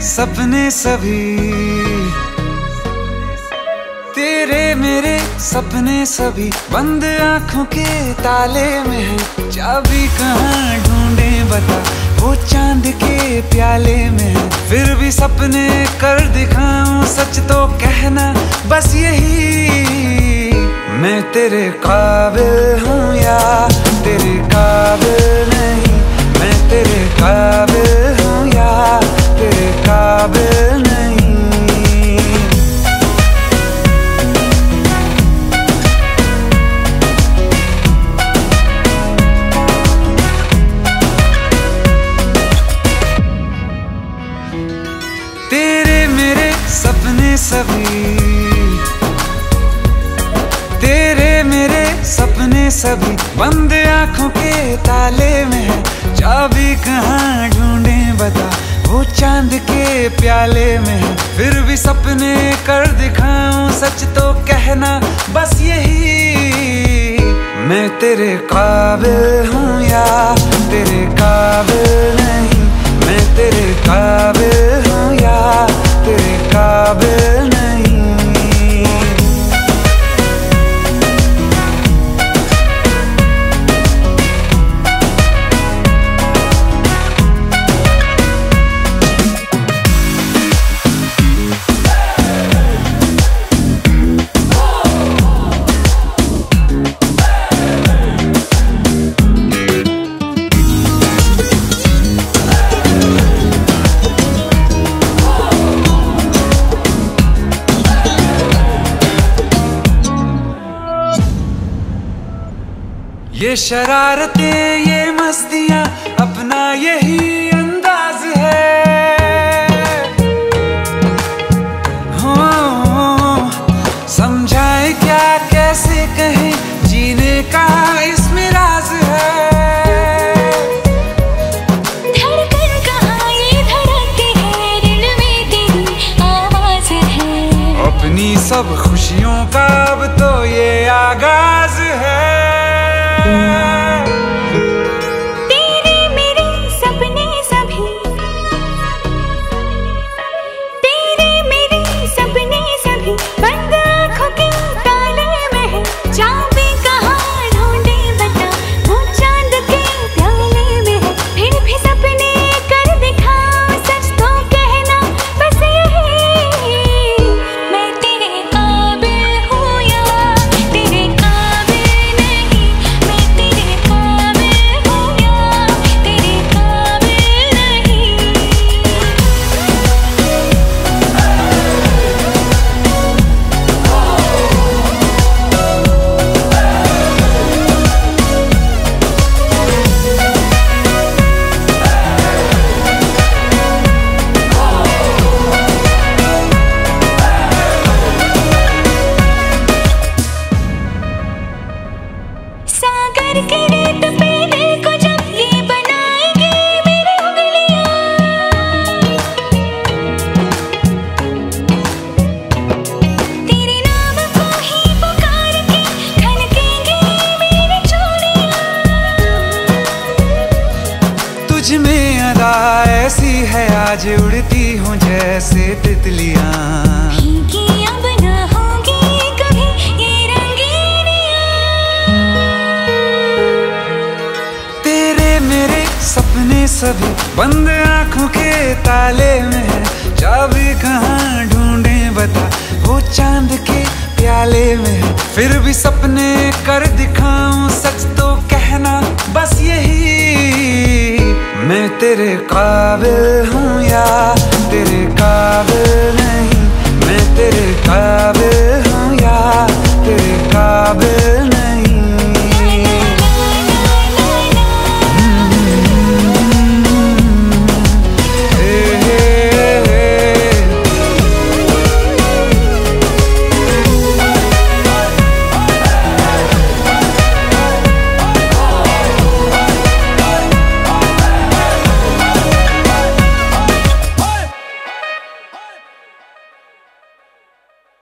सपने सभी। तेरे मेरे सपने सभी। बंद आँखों के ताले में है। चाबी कहाँ ढूंढे बता। वो चाँद के प्याले में है। फिर भी सपने कर दिखाऊँ सच तो कहना। बस यही। मैं तेरे काबिल हूँ या सभी। तेरे मेरे सपने सभी। बंद आँखों के ताले में है। चाबी कहाँ ढूंढे बता। वो चाँद के प्याले में है। फिर भी सपने कर दिखाऊँ, सच तो कहना बस यही। मैं तेरे काबिल हूँ या तेरे काबिल ये शरारतें ये मस्तियाँ अपना यही अंदाज है। हो समझाए क्या कैसे कहें जीने का इसमें राज है। धड़कन तुझ में अदा ऐसी है आज उड़ती हूँ जैसे तितलियाँ। सभी बंद आँखों के ताले में है। चाबी कहाँ ढूंढे बता, वो चाँद के प्याले में है। फिर भी सपने कर दिखाऊँ, सच तो कहना बस यही। मैं तेरे काबिल हूँ या तेरे काबिल